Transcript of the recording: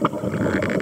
thank